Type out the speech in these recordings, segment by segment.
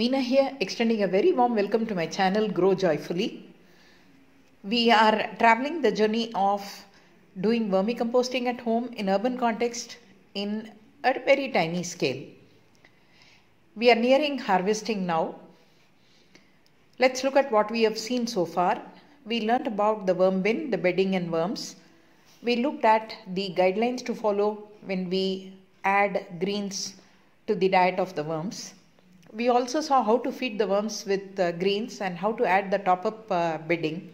Meena here, extending a very warm welcome to my channel Grow Joyfully. We are traveling the journey of doing vermicomposting at home in urban context in a very tiny scale. We are nearing harvesting now. Let's look at what we have seen so far. We learnt about the worm bin, the bedding and worms. We looked at the guidelines to follow when we add greens to the diet of the worms. We also saw how to feed the worms with uh, greens and how to add the top up uh, bedding.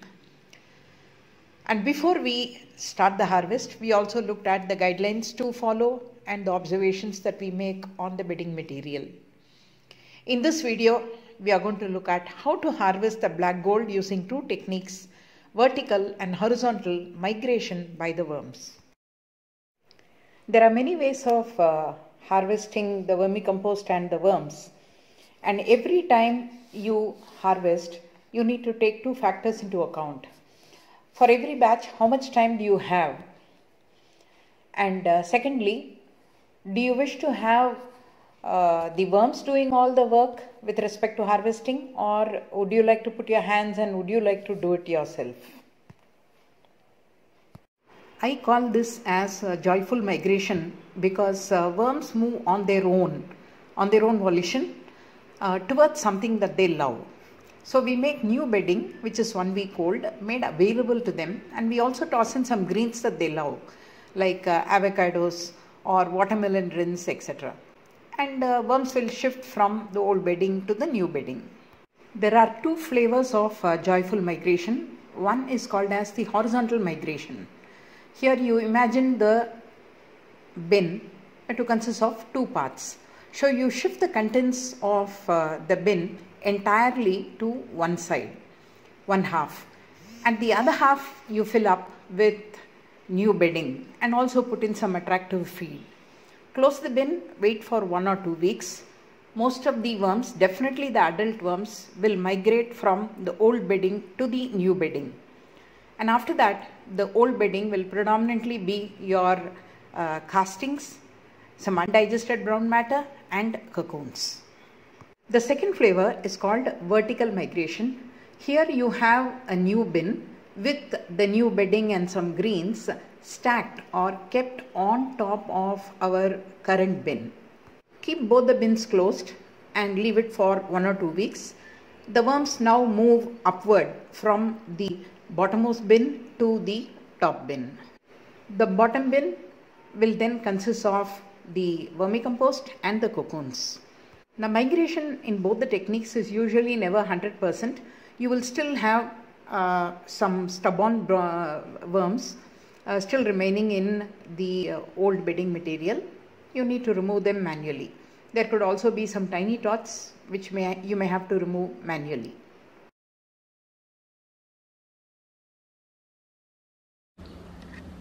And before we start the harvest, we also looked at the guidelines to follow and the observations that we make on the bedding material. In this video, we are going to look at how to harvest the black gold using two techniques, vertical and horizontal migration by the worms. There are many ways of uh, harvesting the vermicompost and the worms. And every time you harvest, you need to take two factors into account. For every batch, how much time do you have? And uh, secondly, do you wish to have uh, the worms doing all the work with respect to harvesting, or would you like to put your hands and would you like to do it yourself? I call this as joyful migration because uh, worms move on their own, on their own volition, uh, towards something that they love. So we make new bedding, which is one week old, made available to them, and we also toss in some greens that they love, like uh, avocados or watermelon rinds, etc. And uh, worms will shift from the old bedding to the new bedding. There are two flavors of uh, joyful migration. One is called as the horizontal migration. Here you imagine the bin to consist of two parts. So you shift the contents of uh, the bin entirely to one side, one half. And the other half you fill up with new bedding and also put in some attractive feed. Close the bin, wait for one or two weeks. Most of the worms, definitely the adult worms, will migrate from the old bedding to the new bedding. And after that, the old bedding will predominantly be your uh, castings, some undigested brown matter, and cocoons. The second flavor is called vertical migration. Here you have a new bin with the new bedding and some greens stacked or kept on top of our current bin. Keep both the bins closed and leave it for one or two weeks. The worms now move upward from the bottommost bin to the top bin. The bottom bin will then consist of the vermicompost and the cocoons. Now migration in both the techniques is usually never 100%. You will still have uh, some stubborn worms uh, still remaining in the uh, old bedding material. You need to remove them manually. There could also be some tiny tots which may you may have to remove manually.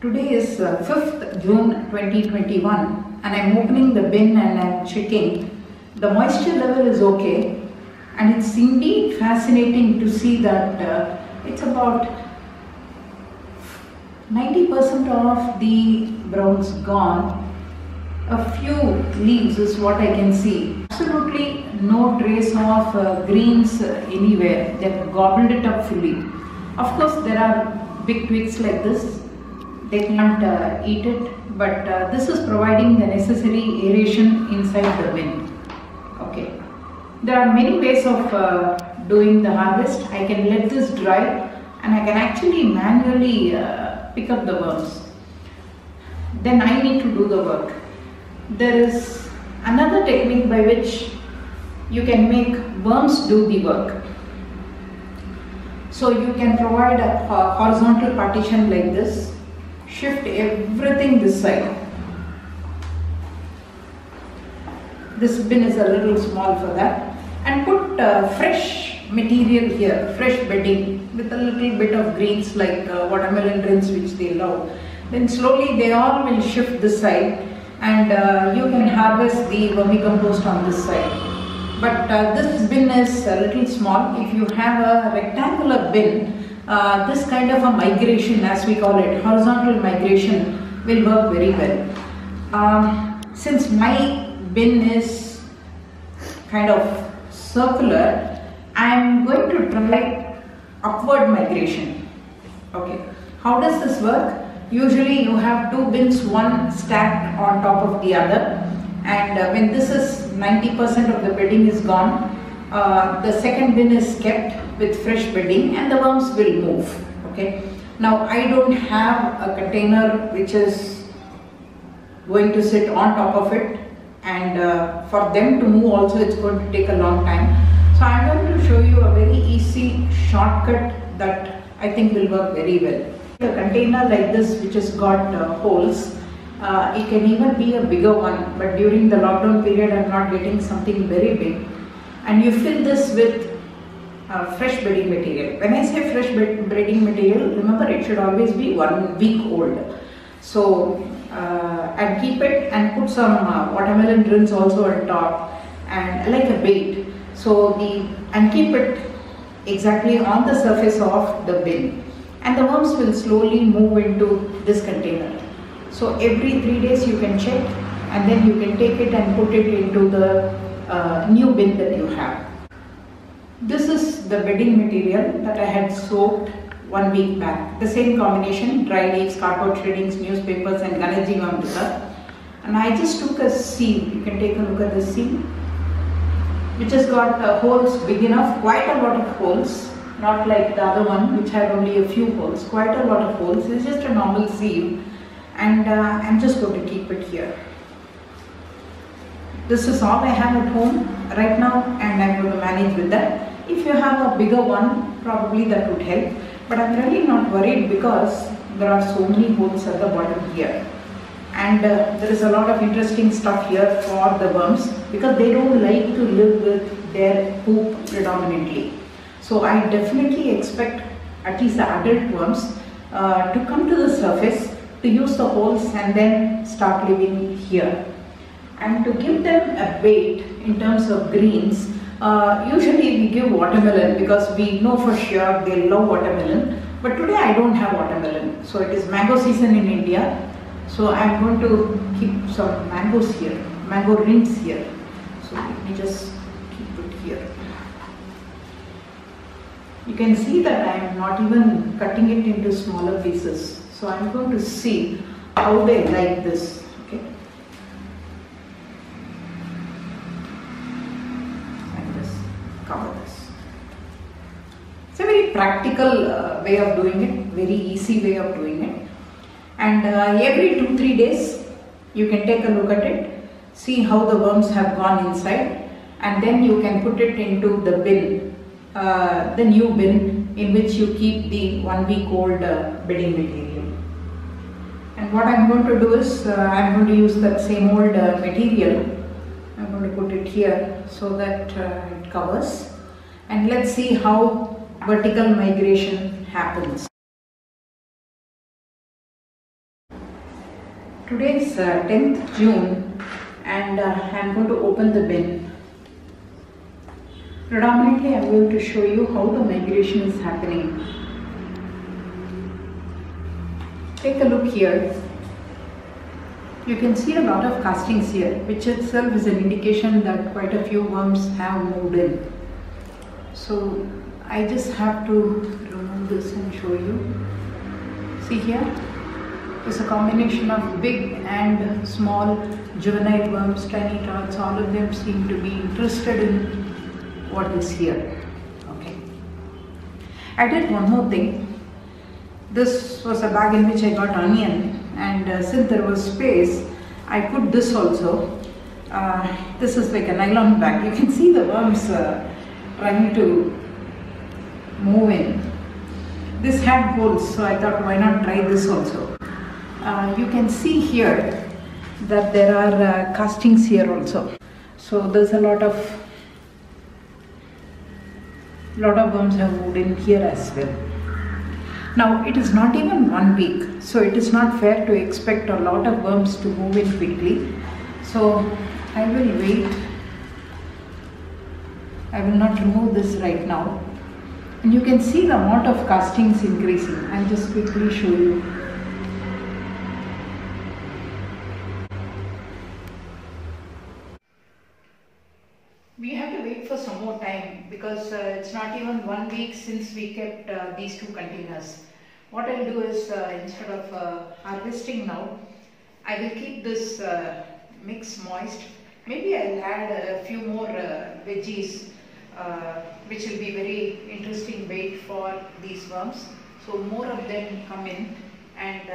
Today is uh, 5th June 2021 and I'm opening the bin and I'm checking. The moisture level is okay and it's indeed fascinating to see that uh, it's about 90% of the browns gone. A few leaves is what I can see. Absolutely no trace of uh, greens anywhere. They've gobbled it up fully. Of course, there are big twigs like this they can't uh, eat it but uh, this is providing the necessary aeration inside the bin okay. There are many ways of uh, doing the harvest. I can let this dry and i can actually manually pick up the worms. Then i need to do the work. There is another technique by which you can make worms do the work. So you can provide a horizontal partition like this shift everything this side. This bin is a little small for that and put uh, fresh material here, fresh bedding with a little bit of greens like uh, watermelon rinds which they love. Then slowly they all will shift this side and uh, you can harvest the vermicompost on this side. But this bin is a little small. If you have a rectangular bin, uh, this kind of a migration as we call it, horizontal migration will work very well. Um, since my bin is kind of circular, I am going to try upward migration. Okay, how does this work? Usually you have two bins, one stacked on top of the other and uh, when this is 90% of the bedding is gone, uh, the second bin is kept with fresh bedding and the worms will move. Okay. Now I don't have a container which is going to sit on top of it and uh, for them to move also it's going to take a long time. So I'm going to show you a very easy shortcut that I think will work very well. A container like this which has got uh, holes, uh, it can even be a bigger one but during the lockdown period I'm not getting something very big and you fill this with uh, fresh bedding material. When I say fresh bedding material, remember it should always be one week old. So, uh, and keep it and put some uh, watermelon rinds also on top and like a bait. So the, and keep it exactly on the surface of the bin and the worms will slowly move into this container. So every three days you can check and then you can take it and put it into the uh, new bin that you have. This is the bedding material that I had soaked one week back. The same combination, dry leaves, cardboard shreddings, newspapers and Ganajivamrita. And I just took a seam, you can take a look at the seam, which has got uh, holes big enough, quite a lot of holes, not like the other one which had only a few holes, quite a lot of holes. It's just a normal seam and uh, I'm just going to keep it here. This is all I have at home right now and I'm going to manage with that. If you have a bigger one, probably that would help. But I'm really not worried because there are so many holes at the bottom here. And uh, there is a lot of interesting stuff here for the worms because they don't like to live with their poop predominantly. So I definitely expect at least the adult worms uh, to come to the surface to use the holes and then start living here and to give them a bait in terms of greens uh, usually we give watermelon because we know for sure they love watermelon. But today I don't have watermelon so it is mango season in India. So I'm going to keep some mangoes here mango rinds here. So let me just keep it here. You can see that I am not even cutting it into smaller pieces. So I'm going to see how they like this cover this. It's a very practical uh, way of doing it, very easy way of doing it. And uh, every 2-3 days you can take a look at it, see how the worms have gone inside and then you can put it into the bin, uh, the new bin in which you keep the one week old uh, bedding material. And what I'm going to do is, uh, I'm going to use that same old uh, material I'm going to put it here so that it covers and let's see how vertical migration happens. Today is uh, 10th June and uh, I'm going to open the bin. Predominantly I'm going to show you how the migration is happening. Take a look here you can see a lot of castings here, which itself is an indication that quite a few worms have moved in. So I just have to remove this and show you. See here, it's a combination of big and small juvenile worms, tiny tots, all of them seem to be interested in what is here. Okay. I did one more thing. This was a bag in which I got onion and uh, since there was space I put this also uh, this is like a nylon bag you can see the worms uh, trying to move in this had holes so I thought why not try this also uh, you can see here that there are uh, castings here also so there's a lot of lot of worms have moved in here as well now it is not even one week, so it is not fair to expect a lot of worms to move in quickly. So I will wait. I will not remove this right now. And you can see the amount of castings increasing. I'll just quickly show you. We have to wait for some more time because uh, it's not even one week since we kept uh, these two containers. What I'll do is uh, instead of uh, harvesting now, I will keep this uh, mix moist. Maybe I'll add a few more uh, which will be very interesting bait for these worms. So more of them come in and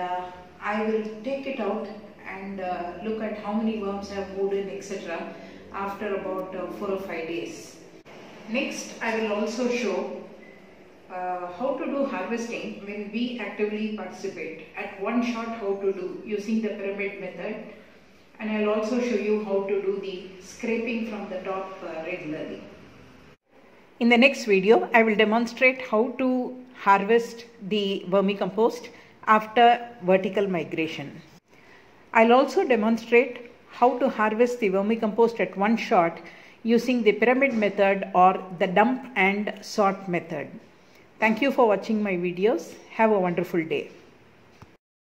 I will take it out and uh, look at how many worms have moved in etc. after about uh, 4 or 5 days. Next I will also show uh, how to do harvesting when we actively participate. At one shot how to do using the pyramid method and I will also show you how to do the scraping from the top uh, regularly. In the next video I will demonstrate how to harvest the vermicompost after vertical migration. I'll also demonstrate how to harvest the vermicompost at one shot using the pyramid method or the dump and sort method. Thank you for watching my videos. Have a wonderful day.